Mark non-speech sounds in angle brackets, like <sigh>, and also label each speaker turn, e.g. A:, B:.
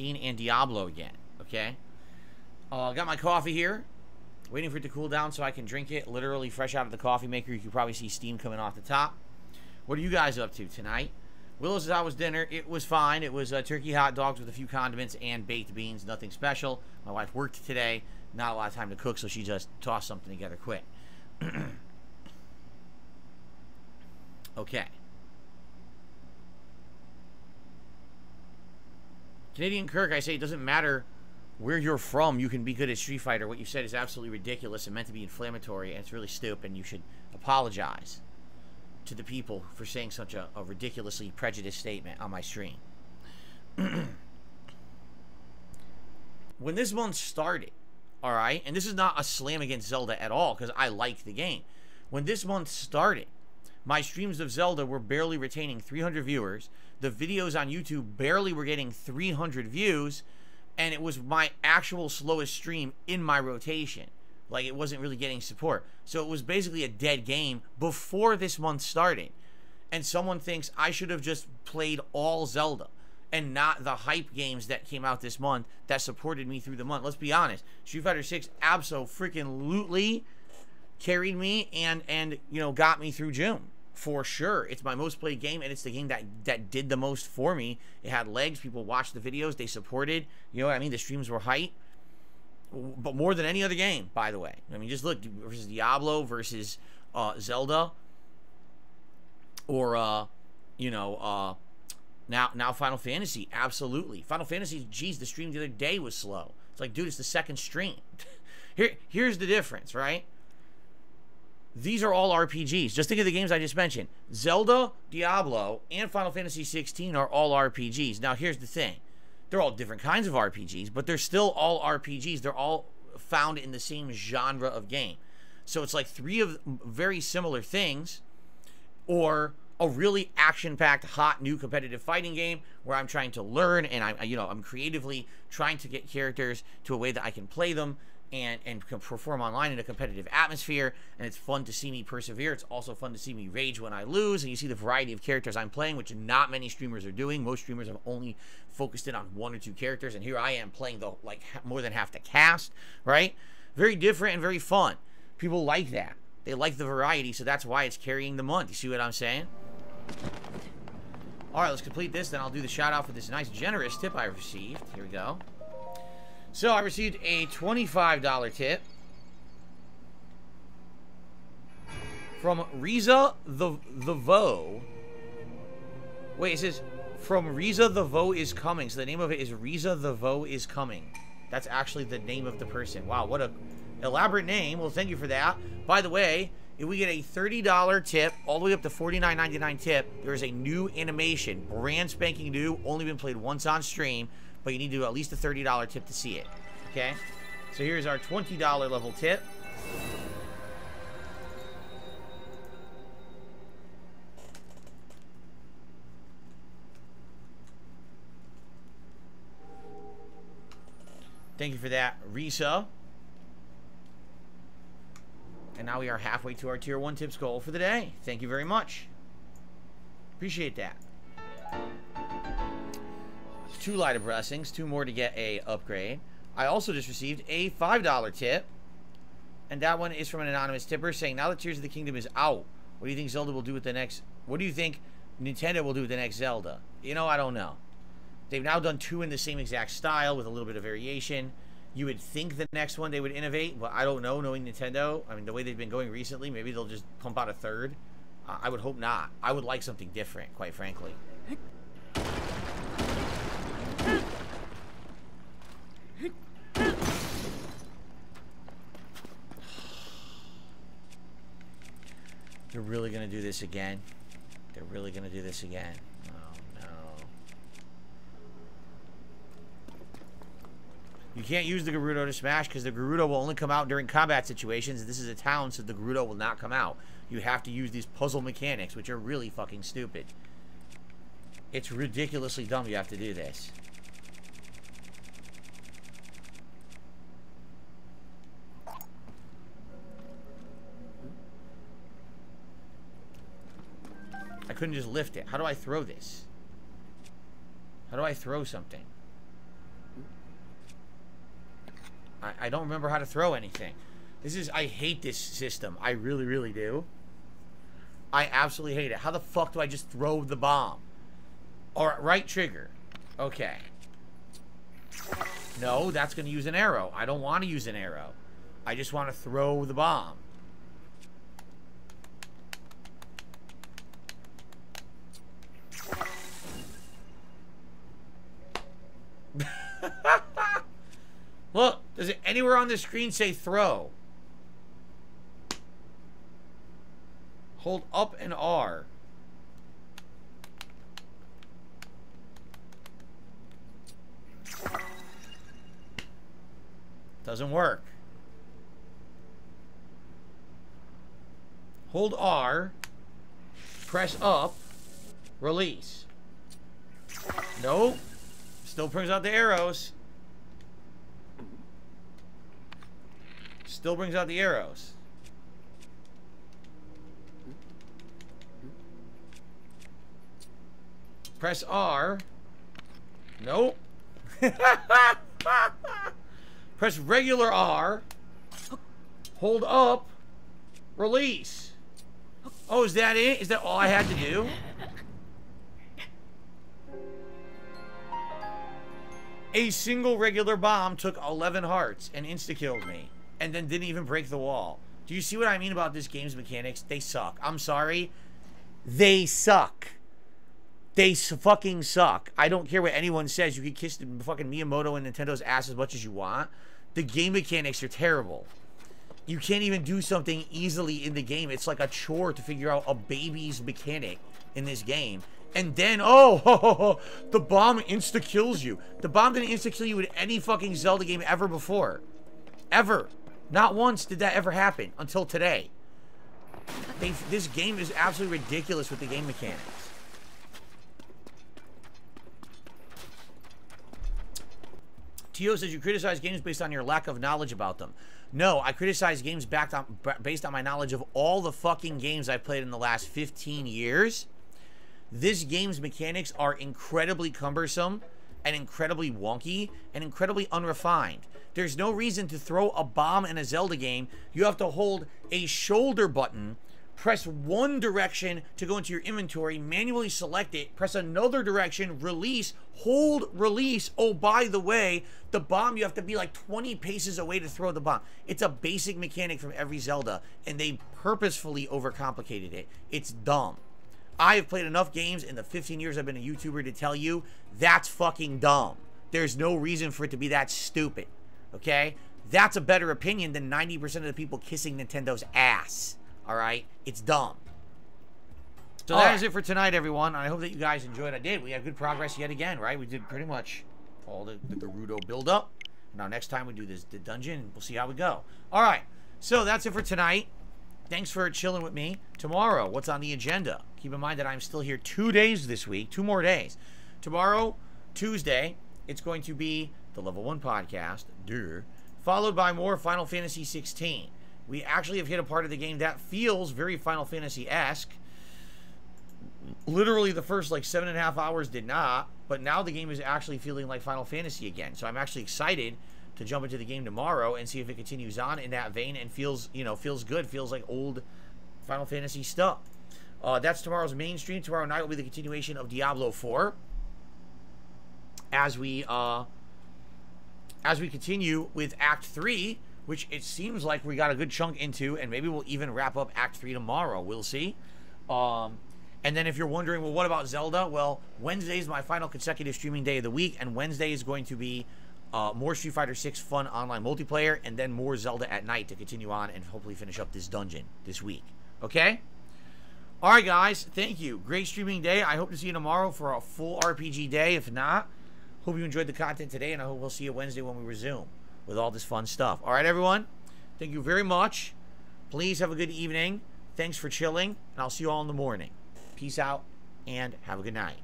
A: 16 and Diablo again. Okay. Uh, got my coffee here. Waiting for it to cool down so I can drink it. Literally fresh out of the coffee maker. You can probably see steam coming off the top. What are you guys up to tonight? Willow's how was dinner. It was fine. It was uh, turkey hot dogs with a few condiments and baked beans. Nothing special. My wife worked today. Not a lot of time to cook, so she just tossed something together quick. <clears throat> okay. Canadian Kirk, I say it doesn't matter where you're from. You can be good at Street Fighter. What you said is absolutely ridiculous and meant to be inflammatory, and it's really stupid. And you should apologize to the people for saying such a, a ridiculously prejudiced statement on my stream. <clears throat> when this month started, all right, and this is not a slam against Zelda at all because I like the game. When this month started, my streams of Zelda were barely retaining 300 viewers. The videos on YouTube barely were getting 300 views, and it was my actual slowest stream in my rotation. Like it wasn't really getting support. So it was basically a dead game before this month started. And someone thinks I should have just played all Zelda and not the hype games that came out this month that supported me through the month. Let's be honest. Street Fighter 6 abso freaking lootly carried me and and you know got me through June for sure. It's my most played game and it's the game that that did the most for me. It had legs, people watched the videos, they supported, you know what I mean? The streams were hype but more than any other game, by the way. I mean, just look versus Diablo versus uh, Zelda, or uh, you know, uh, now now Final Fantasy. Absolutely, Final Fantasy. Geez, the stream the other day was slow. It's like, dude, it's the second stream. <laughs> Here, here's the difference, right? These are all RPGs. Just think of the games I just mentioned. Zelda, Diablo, and Final Fantasy 16 are all RPGs. Now, here's the thing they're all different kinds of RPGs, but they're still all RPGs. They're all found in the same genre of game. So it's like three of very similar things, or a really action-packed, hot new competitive fighting game where I'm trying to learn and I'm, you know, I'm creatively trying to get characters to a way that I can play them and and perform online in a competitive atmosphere and it's fun to see me persevere. It's also fun to see me rage when i lose and you see the variety of characters i'm playing which not many streamers are doing. Most streamers have only focused in on one or two characters and here i am playing the like more than half the cast right? Very different and very fun. People like that. They like the variety so that's why it's carrying the month. You see what i'm saying? All right let's complete this then i'll do the shout out for this nice generous tip i received. Here we go so I received a $25 tip from Riza the the Vo. Wait, it says from Riza the Vo is coming. So the name of it is Riza the Vo is coming. That's actually the name of the person. Wow, what a elaborate name. Well, thank you for that. By the way, if we get a $30 tip all the way up to $49.99 tip, there's a new animation, brand spanking new, only been played once on stream but you need to do at least a $30 tip to see it. Okay? So here's our $20 level tip. Thank you for that, Risa. And now we are halfway to our tier 1 tips goal for the day. Thank you very much. Appreciate that two light of blessings, two more to get a upgrade. I also just received a $5 tip. And that one is from an anonymous tipper saying, now that Tears of the Kingdom is out, what do you think Zelda will do with the next... What do you think Nintendo will do with the next Zelda? You know, I don't know. They've now done two in the same exact style with a little bit of variation. You would think the next one they would innovate, but I don't know, knowing Nintendo. I mean, the way they've been going recently, maybe they'll just pump out a third. I would hope not. I would like something different, quite frankly. They're really going to do this again. They're really going to do this again. Oh, no. You can't use the Gerudo to smash because the Gerudo will only come out during combat situations. This is a town, so the Gerudo will not come out. You have to use these puzzle mechanics, which are really fucking stupid. It's ridiculously dumb you have to do this. Couldn't just lift it. How do I throw this? How do I throw something? I, I don't remember how to throw anything. This is, I hate this system. I really, really do. I absolutely hate it. How the fuck do I just throw the bomb? Or right trigger. Okay. No, that's going to use an arrow. I don't want to use an arrow. I just want to throw the bomb. Look, does it anywhere on the screen say throw? Hold up and R. Doesn't work. Hold R. Press up. Release. Nope. Still brings out the arrows. Still brings out the arrows. Press R. Nope. <laughs> Press regular R. Hold up. Release. Oh, is that it? Is that all I had to do? A single regular bomb took 11 hearts and insta-killed me. And then didn't even break the wall. Do you see what I mean about this game's mechanics? They suck. I'm sorry. They suck. They fucking suck. I don't care what anyone says. You can kiss the fucking Miyamoto and Nintendo's ass as much as you want. The game mechanics are terrible. You can't even do something easily in the game. It's like a chore to figure out a baby's mechanic in this game. And then, oh, <laughs> ho, ho, ho, the bomb insta-kills you. The bomb didn't insta-kill you in any fucking Zelda game ever before. Ever. Not once did that ever happen until today. They, this game is absolutely ridiculous with the game mechanics. Tio says you criticize games based on your lack of knowledge about them. No, I criticize games backed on, based on my knowledge of all the fucking games I've played in the last 15 years. This game's mechanics are incredibly cumbersome and incredibly wonky and incredibly unrefined. There's no reason to throw a bomb in a Zelda game. You have to hold a shoulder button press one direction to go into your inventory, manually select it, press another direction, release, hold, release. Oh, by the way, the bomb, you have to be like 20 paces away to throw the bomb. It's a basic mechanic from every Zelda, and they purposefully overcomplicated it. It's dumb. I have played enough games in the 15 years I've been a YouTuber to tell you that's fucking dumb. There's no reason for it to be that stupid. Okay? That's a better opinion than 90% of the people kissing Nintendo's ass. All right, it's dumb. So that right. is it for tonight, everyone. I hope that you guys enjoyed. I did. We had good progress yet again, right? We did pretty much all the, the Gerudo build-up. Now, next time we do this the dungeon, we'll see how we go. All right, so that's it for tonight. Thanks for chilling with me. Tomorrow, what's on the agenda? Keep in mind that I'm still here two days this week, two more days. Tomorrow, Tuesday, it's going to be the Level 1 podcast, duh, followed by more Final Fantasy 16 we actually have hit a part of the game that feels very Final Fantasy-esque. Literally the first like seven and a half hours did not, but now the game is actually feeling like Final Fantasy again. So I'm actually excited to jump into the game tomorrow and see if it continues on in that vein and feels, you know, feels good, feels like old Final Fantasy stuff. Uh, that's tomorrow's main stream. Tomorrow night will be the continuation of Diablo 4. As we uh as we continue with Act 3 which it seems like we got a good chunk into, and maybe we'll even wrap up Act 3 tomorrow. We'll see. Um, and then if you're wondering, well, what about Zelda? Well, Wednesday is my final consecutive streaming day of the week, and Wednesday is going to be uh, more Street Fighter 6 fun online multiplayer, and then more Zelda at night to continue on and hopefully finish up this dungeon this week. Okay? All right, guys. Thank you. Great streaming day. I hope to see you tomorrow for a full RPG day. If not, hope you enjoyed the content today, and I hope we'll see you Wednesday when we resume with all this fun stuff. All right, everyone. Thank you very much. Please have a good evening. Thanks for chilling, and I'll see you all in the morning. Peace out, and have a good night.